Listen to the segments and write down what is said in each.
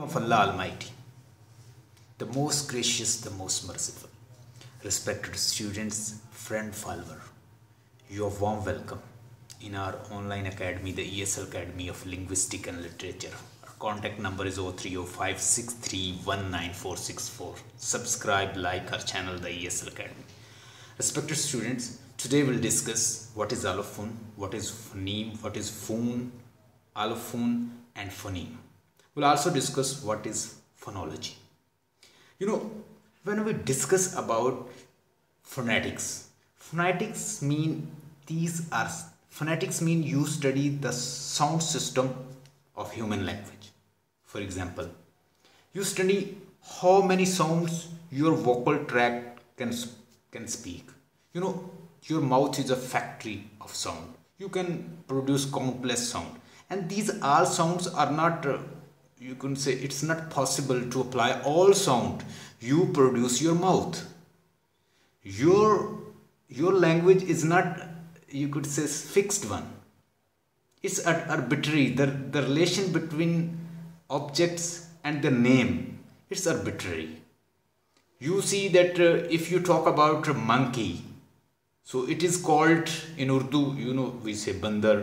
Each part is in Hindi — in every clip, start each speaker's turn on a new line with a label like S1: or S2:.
S1: of Allah Almighty, the most gracious, the most merciful. Respected students, friend, follower, you are warm welcome in our online academy, the ESL Academy of Linguistic and Literature. Our contact number is 03056319464. Subscribe, like our channel, the ESL Academy. Respected students, today we'll discuss what is allophone, what is phoneme, what is phone, allophone, and phoneme. We'll also discuss what is phonology. You know, when we discuss about phonetics, phonetics mean these are phonetics mean you study the sound system of human language. For example, you study how many sounds your vocal tract can can speak. You know, your mouth is a factory of sound. You can produce countless sound, and these all sounds are not. Uh, You can say it's not possible to apply all sound. You produce your mouth. Your your language is not you could say fixed one. It's arbitrary. The, the relation between objects and the name it's arbitrary. You see that uh, if you talk about a monkey so it is called in urdu you know we say bandar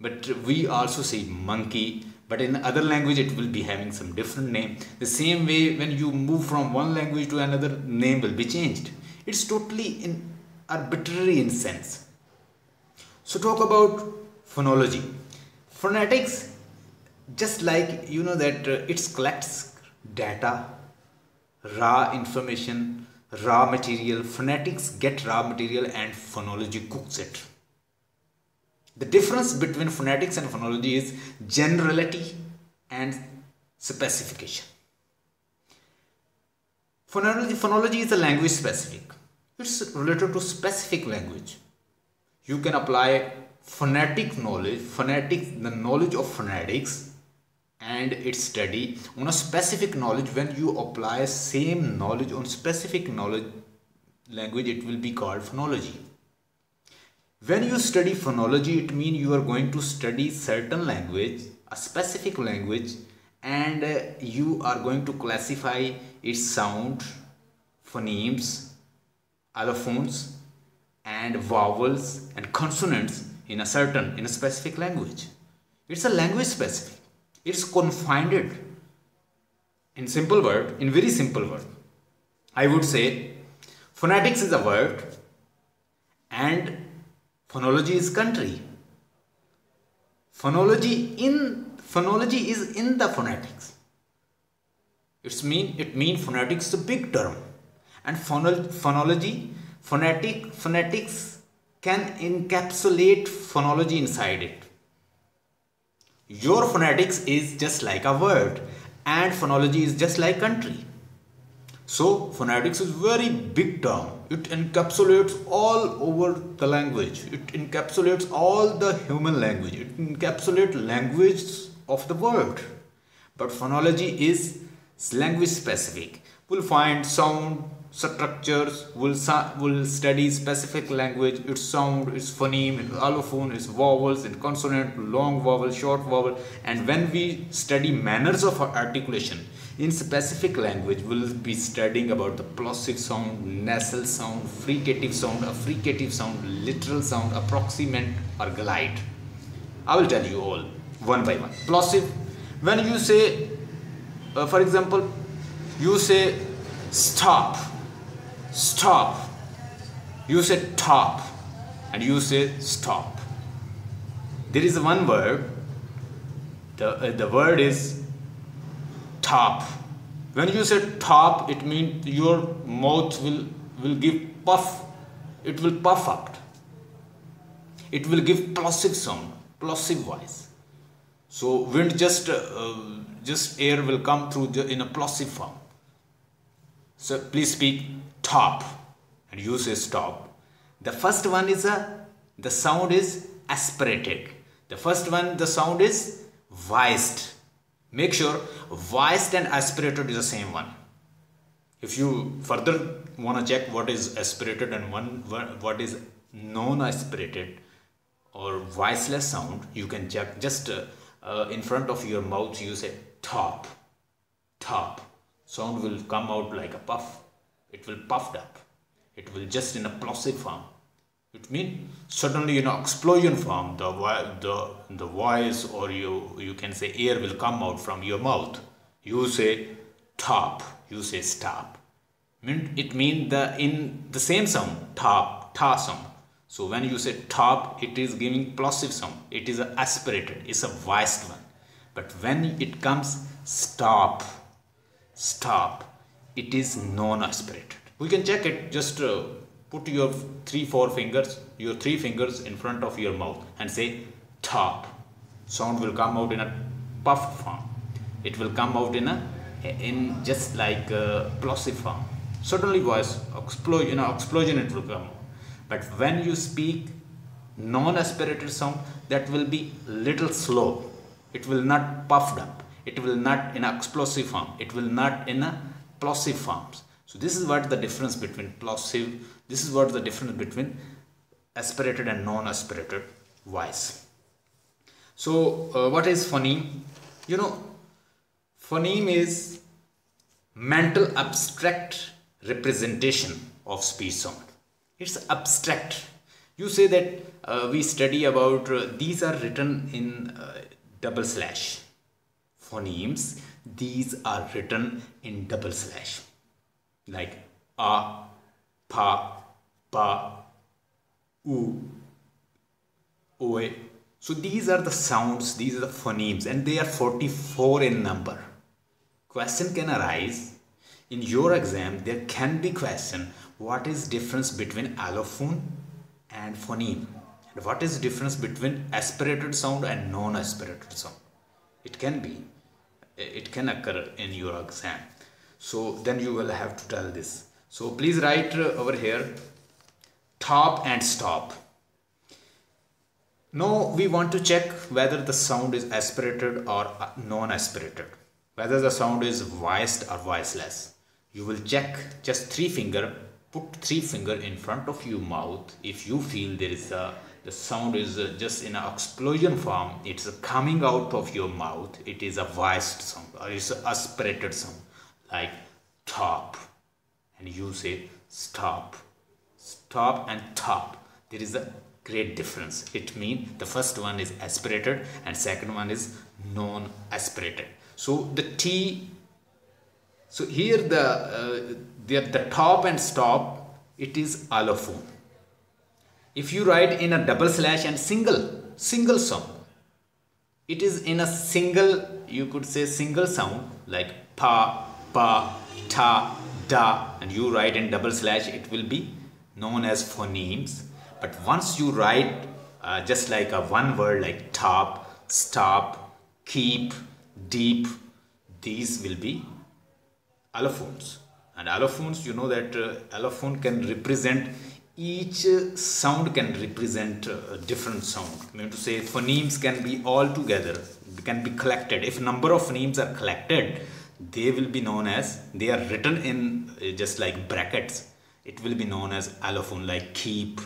S1: but we also say monkey but in other language it will be having some different name. The same way when you move from one language to another name will be changed. It's totally in arbitrary in sense. So talk about phonology. Phonetics just like you know that uh, it collects data raw information raw material. Phonetics get raw material and phonology cooks it the difference between phonetics and phonology is generality and specification. Phonology, phonology is a language specific. It's related to specific language. You can apply phonetic knowledge, phonetics, the knowledge of phonetics and its study on a specific knowledge when you apply same knowledge on specific knowledge language it will be called phonology when you study phonology it means you are going to study certain language a specific language and uh, you are going to classify its sound phonemes allophones and vowels and consonants in a certain in a specific language. It's a language specific. It's confined in simple word in very simple word i would say phonetics is a word and Phonology is country. Phonology in phonology is in the phonetics. It's mean it mean phonetics is a big term, and phonology phonetic phonetics can encapsulate phonology inside it. Your phonetics is just like a word, and phonology is just like country. So phonetics is very big term. It encapsulates all over the language. It encapsulates all the human language. It encapsulates language of the world. But phonology is language specific. We'll find sound structures, we'll, will study specific language, its sound, its phoneme, its allophone, its vowels, its consonant, long vowel, short vowel. And when we study manners of articulation, in specific language, we'll be studying about the plosive sound, nasal sound, fricative sound, affricative sound, literal sound, approximant or glide. I will tell you all one by one. Plosive, when you say, uh, for example, you say stop, stop, you say top, and you say stop. There is one word, the, uh, the word is top. When you say top it means your mouth will will give puff. It will puff up. It will give plosive sound plosive voice. So wind just uh, just air will come through the, in a plosive form. So please speak top and you say stop the first one is a the sound is aspirated the first one the sound is voiced. Make sure voiced and aspirated is the same one. If you further want to check what is aspirated and one what is non-aspirated or voiceless sound you can check just uh, uh, in front of your mouth you say top top. Sound will come out like a puff it will puffed up. It will just in a plosive form. It means suddenly in an explosion form. The the the voice or you you can say air will come out from your mouth. You say top. You say stop. It means the in the same sound top ta sound. So when you say top it is giving plosive sound. It is aspirated. It's a voiced one. But when it comes stop. Stop it is non-aspirated. We can check it. Just uh, put your three four fingers your three fingers in front of your mouth and say top sound will come out in a puffed form. It will come out in a in just like a plosive form. Suddenly voice explosion you know, explosion it will come. But when you speak non-aspirated sound that will be little slow. It will not puffed up. It will not in explosive form. It will not in a plosive forms. So this is what the difference between plosive this is what the difference between aspirated and non-aspirated voice. So uh, what is phoneme you know phoneme is mental abstract representation of speech sound it's abstract. You say that uh, we study about uh, these are written in uh, double slash. Phonemes these are written in double slash. Like a pa pa u oe. So these are the sounds these are the phonemes and they are 44 in number. Question can arise. In your exam there can be question what is difference between allophone and phoneme? And what is difference between aspirated sound and non-aspirated sound? It can be it can occur in your exam. So then you will have to tell this. So please write uh, over here top and stop. Now we want to check whether the sound is aspirated or uh, non-aspirated. Whether the sound is voiced or voiceless. You will check just three finger put three finger in front of your mouth if you feel there is a the sound is uh, just in an explosion form. It's coming out of your mouth. It is a voiced sound. Or it's an aspirated sound. Like top and you say stop. Stop and top there is a great difference. It means the first one is aspirated and second one is non aspirated so the t so here the uh, the, the top and stop, it is allophone. If you write in a double slash and single, single sound, it is in a single, you could say single sound like pa, pa, ta, da, and you write in double slash, it will be known as phonemes. But once you write uh, just like a one word like top, stop, keep, deep, these will be allophones and allophones you know that uh, allophone can represent each uh, sound can represent a uh, different sound. I mean to say phonemes can be all together can be collected. If number of phonemes are collected they will be known as they are written in uh, just like brackets. It will be known as allophone like keep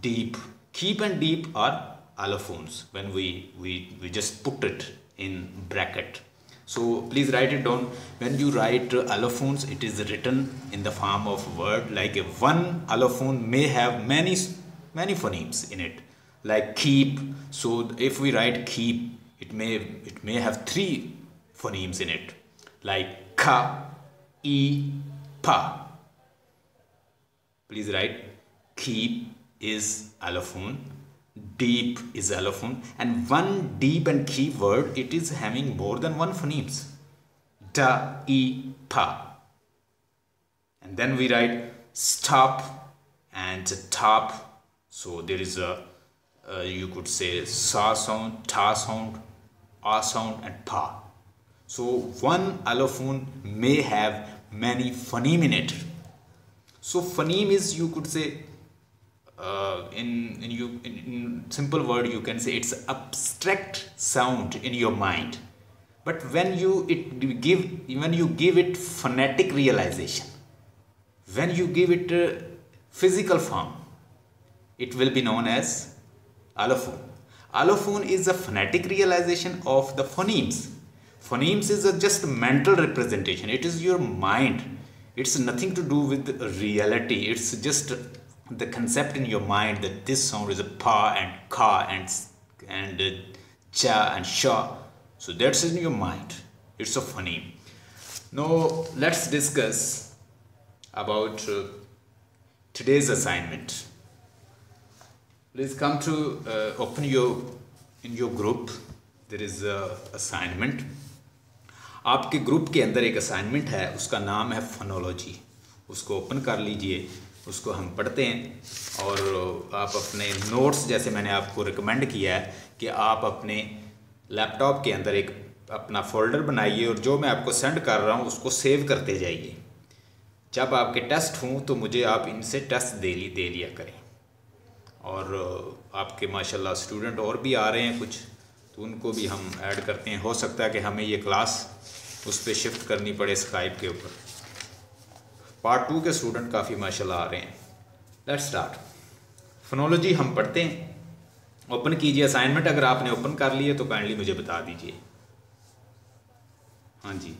S1: deep. Keep and deep are allophones. When we we we just put it in bracket so please write it down. When you write allophones, it is written in the form of word. Like one allophone may have many many phonemes in it, like keep. So if we write keep, it may it may have three phonemes in it, like ka, e, pa. Please write keep is allophone deep is allophone and one deep and key word it is having more than one phonemes. Da e pa and then we write stop and top. So there is a uh, you could say sa sound ta sound a sound and pa. So one allophone may have many phoneme in it. So phoneme is you could say uh, in, in you in, in, simple word you can say it's abstract sound in your mind. But when you it give when you give it phonetic realization when you give it a physical form it will be known as allophone. Allophone is a phonetic realization of the phonemes. Phonemes is a just mental representation. It is your mind. It's nothing to do with reality. It's just the concept in your mind that this sound is a pa and ka and and uh, cha and sha so that's in your mind it's a phoneme now let's discuss about uh, today's assignment please come to uh, open your in your group there is a assignment आपके ग्रुप के अंदर एक असाइनमेंट है उसका नाम है फोनोलॉजी उसको ओपन कर लीजिए उसको हम पढ़ते हैं और आप अपने नोट्स जैसे मैंने आपको रिकमेंड किया है कि आप अपने लैपटॉप के अंदर एक अपना फोल्डर बनाइए और जो मैं आपको सेंड कर रहा हूँ उसको सेव करते जाइए। जब आपके टेस्ट हों तो मुझे आप इनसे टेस्ट दे ली दे लिया करें। और आपके माशाल्लाह स्टूडेंट और भी आ रहे हैं कुछ तो उनको भी हम ऐड करते हैं। हो सकता है कि हमें ये क्लास उस पर शिफ्ट करनी पड़े स्काइप के ऊपर। पार्ट टू के स्टूडेंट काफ़ी माशाल्लाह आ रहे हैं। लेट स्टार्ट फोनोलॉजी हम पढ़ते हैं। ओपन कीजिए असाइनमेंट अगर आपने ओपन कर लिए तो काइंडली मुझे बता दीजिए। हाँ जी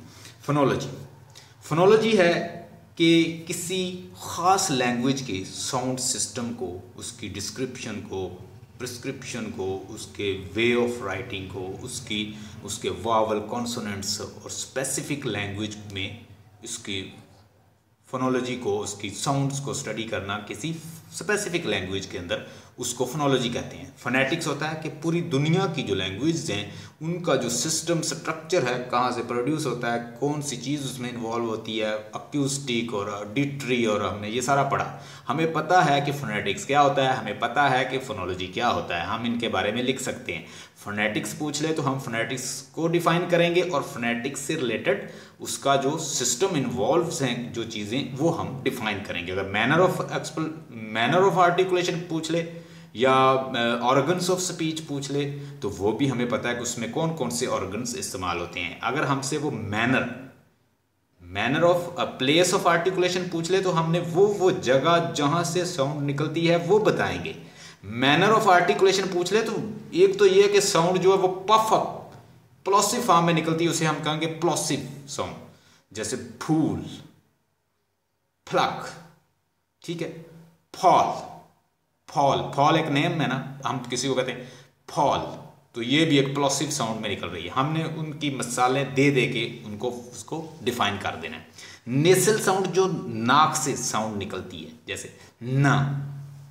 S1: फोनोलॉजी फोनोलॉजी है कि किसी ख़ास लैंग्वेज के साउंड सिस्टम को, उसकी डिस्क्रिप्शन को प्रिस्क्रिप्शन को, उसके वे ऑफ़ राइटिंग को, उसकी, उसके वावल कॉन्सोनेंट्स और स्पेसिफिक लैंग्वेज में इसकी फोनोलॉजी को उसकी साउंड्स को स्टडी करना किसी स्पेसिफिक लैंग्वेज के अंदर उसको फोनोलॉजी कहते हैं। फोनेटिक्स होता है कि पूरी दुनिया की जो लैंग्वेज हैं, उनका जो सिस्टम स्ट्रक्चर है, कहाँ से प्रोड्यूस होता है, कौन सी चीज़ उसमें इन्वॉल्व होती है अक्यूस्टिक और डिट्री और हमने ये सारा पढ़ा। हमें पता है कि फोनेटिक्स क्या होता है, हमें पता है कि फोनोलॉजी क्या होता है, हम इनके बारे में लिख सकते हैं। फोनेटिक्स पूछ ले तो हम फोनेटिक्स को डिफाइन करेंगे और फोनेटिक्स से रिलेटेड उसका जो सिस्टम इन्वॉल्व हैं, जो चीज़ें, वो हम डिफाइन करेंगे। अगर मैनर ऑफ़ एक्सपल मैनर ऑफ़ आर्टिकुलेशन पूछ ले, या ऑर्गन्स ऑफ़ स्पीच पूछ ले तो वो भी हमें पता है कि उसमें कौन कौन से ऑर्गन्स इस्तेमाल होते हैं। अगर हमसे वो manner manner of place of articulation पूछ ले तो हमने वो वो जगह जहाँ से साउंड निकलती है, वो बताएँगे। मैनर ऑफ़ आर्टिकुलेशन पूछ ले तो एक तो ये है कि साउंड जो है वो पफ अप प्लॉसिव फॉर्म में निकलती है, उसे हम कहेंगे प्लॉसिव साउंड जैसे फूल फ्लक ठीक है? फॉल फॉल फॉल एक नेम है ना, हम किसी को कहते हैं फॉल तो ये भी एक प्लॉसिव साउंड में निकल रही है। हमने उनकी मसाले दे दे के उनको, उसको डिफाइन कर देना है। नेसल साउंड जो नाक से साउंड निकलती है, जैसे न,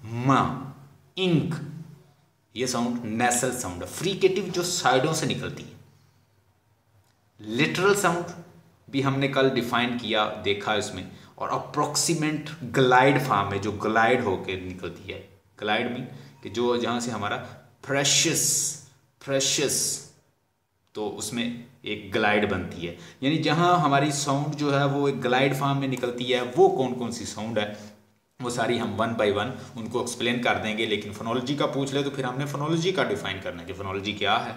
S1: म, इंक, ये साउंड नेसल साउंड है। फ्रीकेटिव जो साइडों से निकलती है। लिटरल साउंड भी हमने कल डिफाइन किया, देखा इसमें। और अप्रोक्सीमेट ग्लाइड फार्म है, जो ग्लाइड होकर निकलती है। ग्लाइड मीन कि जो जहाँ से हमारा फ्रेशस फ्रेशस तो उसमें एक ग्लाइड बनती है। यानी जहाँ हमारी साउंड जो है, वो एक ग्लाइड फार्म में निकलती है, वो कौन कौन सी साउंड है, वो सारी हम वन बाय वन उनको एक्सप्लेन कर देंगे। लेकिन फोनोलॉजी का पूछ ले तो फिर हमने फोनोलॉजी का डिफाइन करना है कि फोनोलॉजी क्या है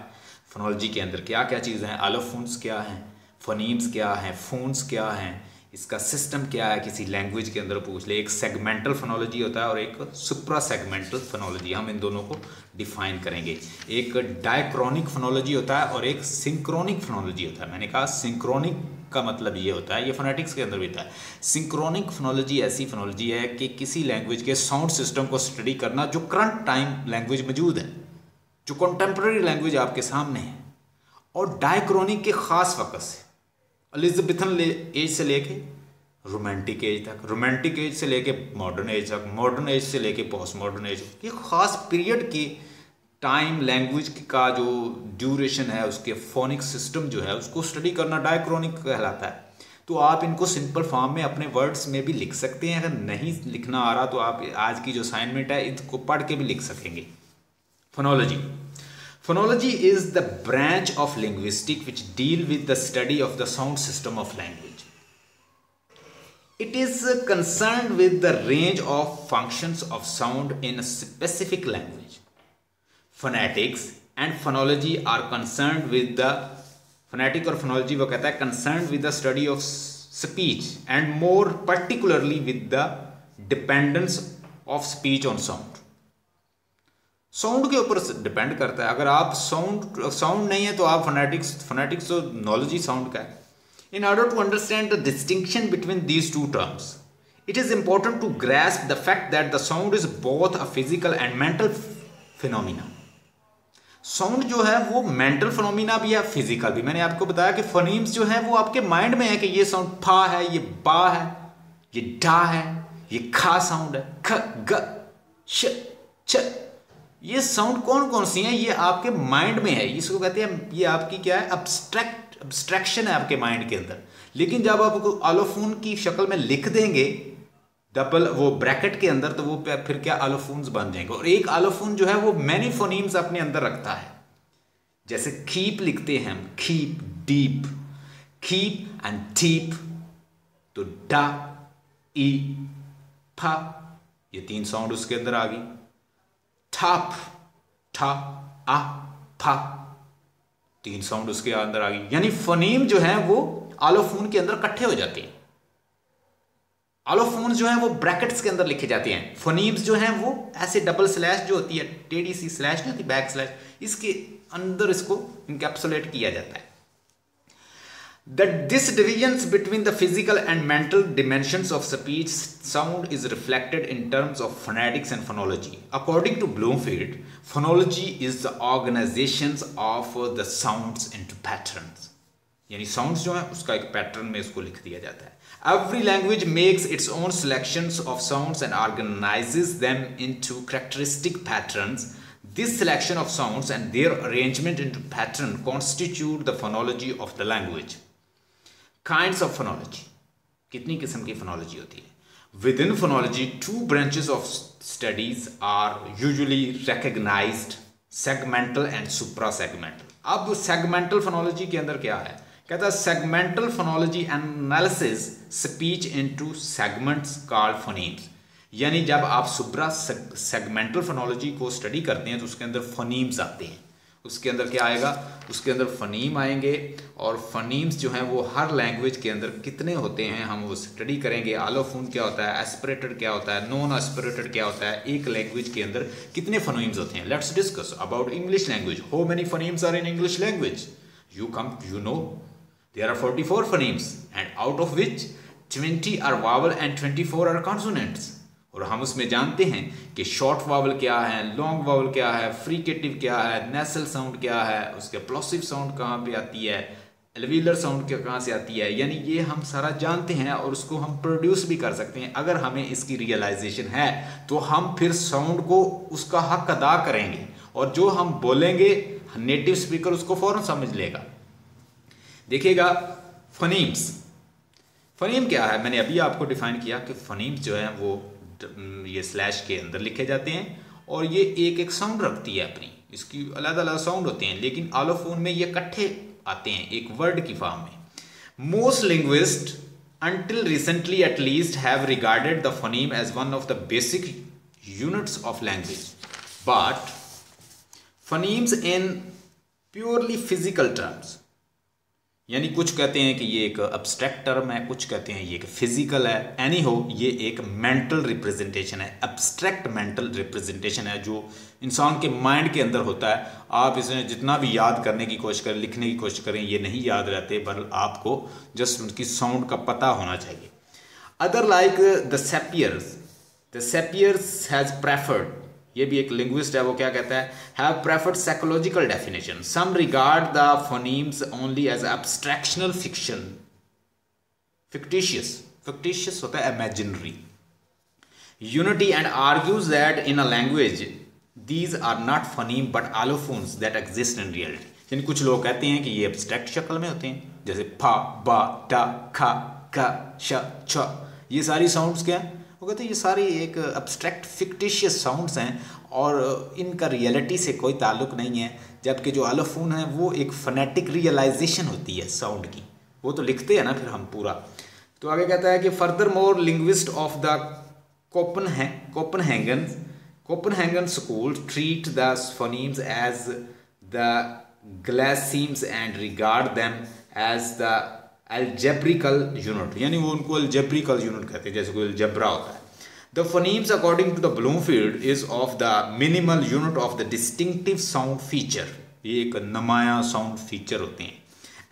S1: फोनोलॉजी के अंदर क्या क्या चीज़ें हैं अलोफोन्स क्या हैं फोनीम्स क्या हैं फोन्स क्या हैं इसका सिस्टम क्या है? किसी लैंग्वेज के अंदर पूछ ले। एक सेगमेंटल फोनोलॉजी होता है और एक सुप्रा सेगमेंटल फोनोलॉजी हम इन दोनों को डिफाइन करेंगे। एक डायक्रॉनिक फोनोलॉजी होता है और एक सिंक्रोनिक फोनोलॉजी होता है। मैंने कहा सिंक्रोनिक का मतलब ये होता है, ये फोनेटिक्स के अंदर भी है। सिंक्रोनिक फोनोलॉजी ऐसी फोनोलॉजी है कि किसी लैंग्वेज के साउंड सिस्टम को स्टडी करना जो करंट टाइम लैंग्वेज मौजूद है, जो कंटेम्प्रेरी लैंग्वेज आपके सामने है। और डायक्रॉनिक के ख़ास वक़्त से एलिजबेथन एज से लेके रोमांटिक एज तक रोमांटिक एज से लेके मॉडर्न एज तक मॉडर्न एज से लेके पोस्ट मॉडर्न एज ये ख़ास पीरियड की टाइम लैंग्वेज का जो ड्यूरेशन है उसके फोनिक सिस्टम जो है उसको स्टडी करना डायक्रोनिक कहलाता है। तो आप इनको सिंपल फॉर्म में अपने वर्ड्स में भी लिख सकते हैं। अगर नहीं लिखना आ रहा तो आप आज की जो असाइनमेंट है इसको पढ़ के भी लिख सकेंगे। Phonology Phonology is the branch of linguistics which deal with the study of the sound system of language. It is concerned with the range of functions of sound in a specific language. Phonetics and phonology are concerned with the phonetic or phonology वो कहता है concerned with the study of speech and more particularly with the dependence of speech on sound. Sound के ऊपर डिपेंड करता है। अगर आप साउंड साउंड नहीं है तो आप फोनेटिक्स फोनेटिक्स तो नॉलेज ही साउंड का है। In order to understand the distinction between these two terms it is important to grasp the fact that the sound is both a physical and mental phenomena sound जो है, वो मेंटल फिनोमिना भी है फ़िज़िकल भी। मैंने आपको बताया कि फनीम्स जो है, वो आपके माइंड में है कि ये साउंड फा है, ये बा है, ये डा है, ये खा साउंड है। ख ग श छ ये साउंड कौन कौन सी हैं? ये आपके माइंड में है। इसको कहते हैं, ये आपकी क्या है? अब्स्ट्रैक्ट अब्स्ट्रैक्शन है आपके माइंड के अंदर। लेकिन जब आप आलोफोन की शक्ल में लिख देंगे डबल वो ब्रैकेट के अंदर तो वो फिर क्या आलोफोन्स बन जाएँगे। और एक आलोफोन जो है, वो मैनी फोनीम्स अपने अंदर रखता है। जैसे खीप लिखते हैं हम। खीप डीप खीप एंड थीप तो डा ई फा ये तीन साउंड उसके अंदर आ गई। ठाप, ठा, आ, फा। तीन साउंड उसके अंदर आ गई। यानी फनीम जो है वो आलोफोन के अंदर इकट्ठे हो जाते हैं। आलोफोन्स जो हैं वो ब्रैकेट्स के अंदर लिखे जाते हैं। फोनीम्स जो हैं वो ऐसे डबल स्लैश जो होती है टेडी सी स्लैश जो होती है बैक स्लैश इसके अंदर इसको इंकैप्सुलेट किया जाता है। that this divisions between the physical and mental dimensions of speech sound is reflected in terms of phonetics and phonology according to bloomfield phonology is the organizations of the sounds into patterns यानी साउंड्स जो है उसका एक पैटर्न में इसको लिख दिया जाता है Every language makes its own selections of sounds and organizes them into characteristic patterns. This selection of sounds and their arrangement into pattern constitute the phonology of the language. Kinds of phonology कितनी किस्म की फोनोलॉजी होती है? Within phonology two branches of studies are usually recognize segmental and suprasegmental अब सेगमेंटल फोनोलॉजी के अंदर क्या है? कहता है segmental phonology analysis speech into segments called phonemes यानी जब आप सुप्रा सेगमेंटल फोनोलॉजी को स्टडी करते हैं तो उसके अंदर फोनीम्स आते हैं। उसके अंदर क्या आएगा? उसके अंदर फनीम आएँगे और फनीम्स जो हैं वो हर लैंग्वेज के अंदर कितने होते हैं हम वो स्टडी करेंगे। आलोफोन क्या होता है? एस्पिरेटेड क्या होता है? नॉन एस्पिरेटेड क्या होता है? एक लैंग्वेज के अंदर कितने फनीम्स होते हैं? Let's discuss about English language how many phonemes are in English language you come you know There are 44 phonemes and out of which 20 are vowel and 24 are consonants. और हम उसमें जानते हैं कि शॉर्ट वावल क्या है लॉन्ग वावल क्या है फ्रीकेटिव क्या है नेसल साउंड क्या है, उसके प्लोसिव साउंड कहाँ पे आती है एलवीलर साउंड क्या कहाँ से आती है, यानी ये हम सारा जानते हैं और उसको हम प्रोड्यूस भी कर सकते हैं। अगर हमें इसकी रियलाइजेशन है तो हम फिर साउंड को उसका हक अदा करेंगे और जो हम बोलेंगे नेटिव स्पीकर उसको फ़ौरन समझ लेगा। देखिएगा फनीम्स फनीम क्या है? मैंने अभी आपको डिफाइन किया कि फनीम्स जो है वो Mm, ये स्लैश के अंदर लिखे जाते हैं और ये एक एक साउंड रखती है अपनी। इसकी अलग अलग साउंड होते हैं, लेकिन आलोफोन में ये इकट्ठे आते हैं एक वर्ड की फॉर्म में। Most linguist until recently at least have regarded the phoneme as one of the basic units of language but phonemes in purely physical terms यानी कुछ कहते हैं कि ये एक अब्स्ट्रैक्ट टर्म है, कुछ कहते हैं ये एक फ़िज़िकल है। एनी हो ये एक मेंटल रिप्रेजेंटेशन है अब्स्ट्रैक्ट मेंटल रिप्रेजेंटेशन है, जो इंसान के माइंड के अंदर होता है। आप इसे जितना भी याद करने की कोशिश करें, लिखने की कोशिश करें, ये नहीं याद रहते पर आपको जस्ट उनकी साउंड का पता होना चाहिए। Other like the Sapir's the Sapir's has preferred ये भी एक लिंग्विस्ट है, वो क्या कहता है? Preferred psychological definition some regard the phonemes only as abstractional fiction fictitious fictitious होता है imaginary unity and argues that in a language these are not phoneme but allophones that exist in reality यानी कुछ लोग कहते हैं कि ये एब्स्ट्रैक्ट शक्ल में होते हैं, जैसे फा बा, टा, खा का श, छ। ये सारी साउंड्स क्या हैं? कहते हैं ये सारी एक अब्स्ट्रैक्ट फिक्टिशियस साउंड्स हैं और इनका रियलिटी से कोई ताल्लुक नहीं है, जबकि जो आलोफोन है, वो एक फनेटिक रियलाइजेशन होती है साउंड की। वो तो लिखते हैं ना फिर हम पूरा। तो आगे कहता है कि furthermore linguist of the Copen Copenhagen Copenhagen school treat the phonemes as the glossemes and regard them as the algebraical unit यानी वो उनको एल्जेब्रिकल यूनिट कहते हैं, जैसे कोई एल्जेब्रा होता है। The phonemes, according to the Bloomfield, is of the minimal unit of the distinctive sound feature. ये एक नमाया साउंड फीचर होते हैं।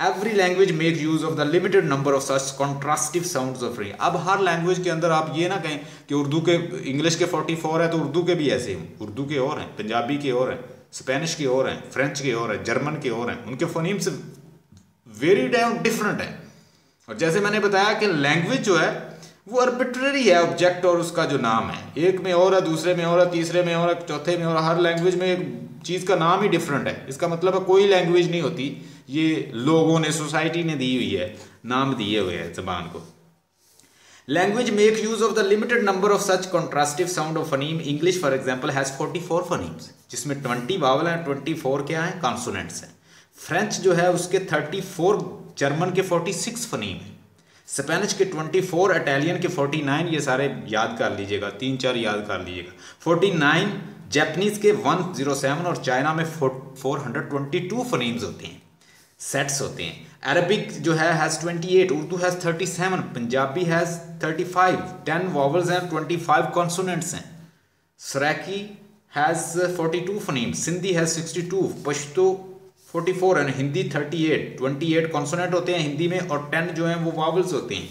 S1: Every language make use of the limited number of such contrastive sound of ring अब हर लैंग्वेज के अंदर आप ये ना कहें कि उर्दू के इंग्लिश के 44 है तो उर्दू के भी ऐसे हैं। उर्दू के और हैं, पंजाबी के और हैं स्पेनिश के और हैं फ्रेंच के और हैं जर्मन के और हैं। उनके फोनीम्स वेरी डाउन डिफरेंट है। और जैसे मैंने बताया कि लैंग्वेज जो है वो अर्बिट्ररी है ऑब्जेक्ट और उसका जो नाम है। एक में और है दूसरे में और है तीसरे में और है चौथे में और हर लैंग्वेज में एक चीज़ का नाम ही डिफरेंट है। इसका मतलब है कोई लैंग्वेज नहीं होती। ये लोगों ने सोसाइटी ने दी हुई है, नाम दिए हुए हैं जबान को। Language make use of the limited number of such contrastive sound of phoneme English for example has forty four phonemes जिसमें ट्वेंटी वावल हैं ट्वेंटी फोर क्या है? कॉन्सोनेंट्स हैं। फ्रेंच जो है, उसके थर्टी फोर जर्मन के फोर्टी सिक्स फनीम है। स्पेनिश के 24 इटालियन के 49 ये सारे याद कर लीजिएगा, तीन चार याद कर लीजिएगा। 49 जैपनीज के 107 और चाइना में 422 फनीम्स होते हैं सेट्स होते हैं। अरबिक जो है has 28 Urdu has 37 Punjabi has 35 10 vowels हैं 25 कॉन्सोनेंट्स हैं। Saraiki has 42 phonemes Sindhi has 62 Pashto 44 and Hindi 38 28 consonant होते हैं हिंदी में और 10 जो हैं वो वावल्स होते हैं।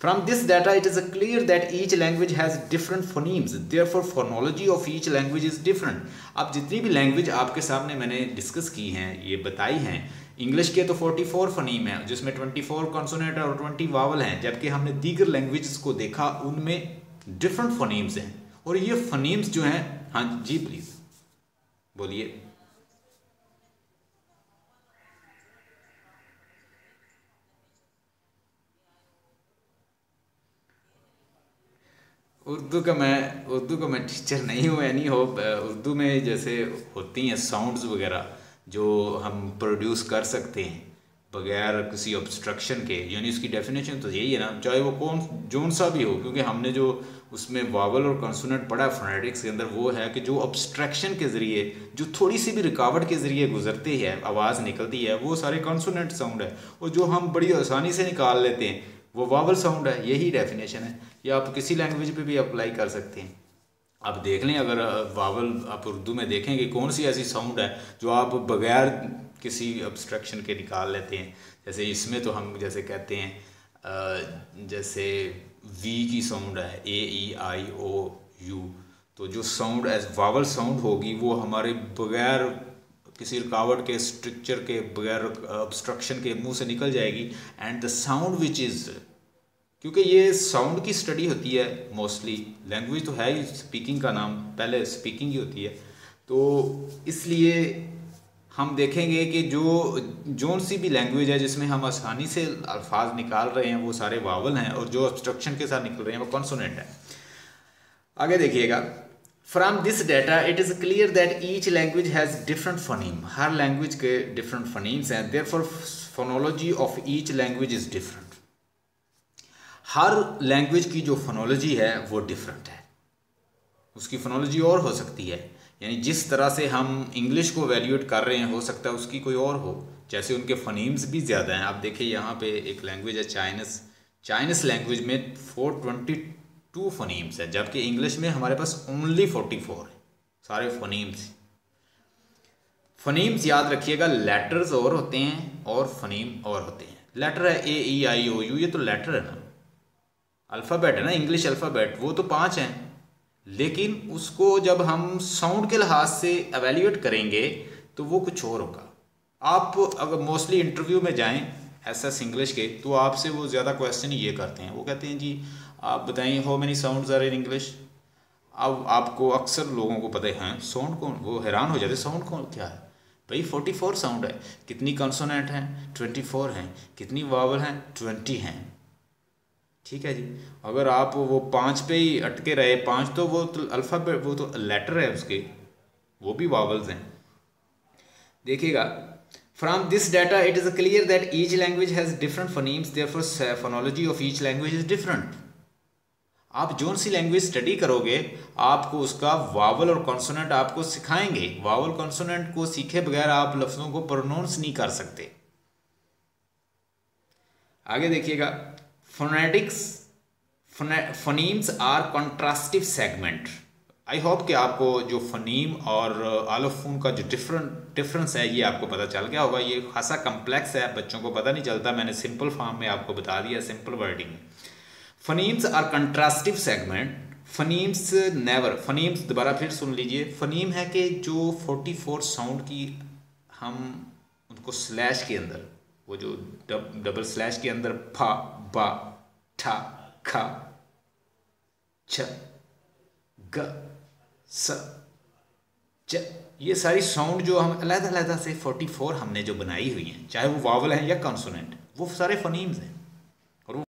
S1: From this data it is a clear that each language has different phonemes therefore phonology of each language is different अब जितनी भी लैंग्वेज आपके सामने मैंने डिस्कस की हैं, ये बताई हैं इंग्लिश के तो 44 फनीम है, जिसमें 24 कॉन्सोनेंट और 20 वावल हैं, जबकि हमने दीगर लैंग्वेज को देखा, उनमें डिफरेंट फनीम्स हैं। और ये फनीम्स जो हैं हाँ जी प्लीज़ बोलिए। उर्दू का मैं, उर्दू का मैं टीचर नहीं हूँ एनी होप उर्दू में जैसे होती हैं साउंड्स वगैरह, जो हम प्रोड्यूस कर सकते हैं, बगैर किसी ऑब्स्ट्रक्शन के। यानी उसकी डेफिनेशन तो यही है ना, चाहे वो कौन, जोन सा भी हो, क्योंकि हमने जो उसमें वावल और कंसोनेंट पढ़ा है फोनेटिक्स के अंदर, वो है कि जो ऑब्स्ट्रक्शन के ज़रिए, जो थोड़ी सी भी रुकावट के ज़रिए गुजरती है, आवाज़ निकलती है, वो सारे कंसोनेंट साउंड है, और जो हम बड़ी आसानी से निकाल लेते हैं वो वावल साउंड है, यही डेफिनेशन है। या आप किसी लैंग्वेज पे भी अप्लाई कर सकते हैं। आप देख लें, अगर वावल आप उर्दू में देखें कि कौन सी ऐसी साउंड है जो आप बगैर किसी अब्स्ट्रक्शन के निकाल लेते हैं। जैसे इसमें तो हम जैसे कहते हैं जैसे वी की साउंड है ए ई आई ओ यू तो जो साउंड एज वावल साउंड होगी, वो हमारे बगैर किसी रुकावट के स्ट्रक्चर के बगैर ऑब्स्ट्रक्शन के मुँह से निकल जाएगी। And the sound which is क्योंकि ये साउंड की स्टडी होती है मोस्टली लैंग्वेज तो है ही स्पीकिंग का नाम, पहले स्पीकिंग ही होती है। तो इसलिए हम देखेंगे कि जो, जोन सी भी लैंग्वेज है, जिसमें हम आसानी से अल्फाज निकाल रहे हैं, वो सारे वावल हैं, और जो ऑब्स्ट्रक्शन के साथ निकल रहे हैं, वो कॉन्सोनेंट है। आगे देखिएगा। From this data it is clear that each language has different phoneme her language के डिफरेंट फनीम्स हैं therefore phonology of each language is different her language की जो फोनोलॉजी है, वो डिफरेंट है. उसकी फोनोलॉजी और हो सकती है. यानी जिस तरह से हम इंग्लिश को वैल्यूएट कर रहे हैं, हो सकता है उसकी कोई और हो. जैसे उनके फनीम्स भी ज़्यादा हैं. आप देखिए, यहाँ पे एक लैंग्वेज है चाइनस चाइनीस लैंग्वेज में फोर ट्वेंटी टू फनीम्स है, जबकि इंग्लिश में हमारे पास ओनली फोर्टी फोर है। सारे फनीम्स। फनीम्स याद रखिएगा लेटर्स और होते हैं और फनीम और होते हैं। लेटर है ए ई आई ओ यू ये तो लेटर है ना। अल्फ़ाबेट है ना इंग्लिश अल्फ़ाबेट वो तो पाँच हैं। लेकिन उसको जब हम साउंड के लिहाज से एवेल्यूएट करेंगे तो वो कुछ और होगा। आप अगर मोस्टली इंटरव्यू में जाएँ एस एस इंग्लिश के तो आपसे वो ज़्यादा क्वेश्चन ये करते हैं। वो कहते हैं जी आप बताइए how many sound are in English अब आपको अक्सर लोगों को पता है साउंड कौन, वो हैरान हो जाते साउंड कौन, क्या है? भाई फोर्टी फोर साउंड है। कितनी कंसोनेंट हैं? ट्वेंटी फोर हैं। कितनी वावल हैं? ट्वेंटी हैं। ठीक है जी। अगर आप वो पाँच पे ही अटके रहे, पाँच तो वो तो अल्फ़ाबेट वो तो लेटर है उसके। वो भी वावल्स हैं। देखिएगा from this data it is clear that each language has different phonemes therefore phonology of each language is different आप जोन सी लैंग्वेज स्टडी करोगे, आपको उसका वावल और कॉन्सोनेंट आपको सिखाएँगे। वावल कॉन्सोनेंट को सीखे बगैर आप लफ्ज़ों को प्रोनाउंस नहीं कर सकते। आगे देखिएगा। Phonetics phonemes are contrastive segment I hope कि आपको जो फनीम और आलोफोन का जो डिफरेंट डिफरेंस है, ये आपको पता चल गया होगा। ये खासा कम्प्लेक्स है, बच्चों को पता नहीं चलता। मैंने सिंपल फॉर्म में आपको बता दिया simple wording phonemes are contrastive segment phonemes never phonemes दोबारा फिर सुन लीजिए। फनीम है कि जो 44 साउंड की हम उनको स्लैश के अंदर वो जो डब, डबल स्लैश के अंदर फा बा ठा खा छ ग स च ये सारी साउंड जो हम अलहदा अलहदा से 44 हमने जो बनाई हुई हैं चाहे वो वावल हैं या कॉन्सोनेंट वो सारे फनीम्स हैं।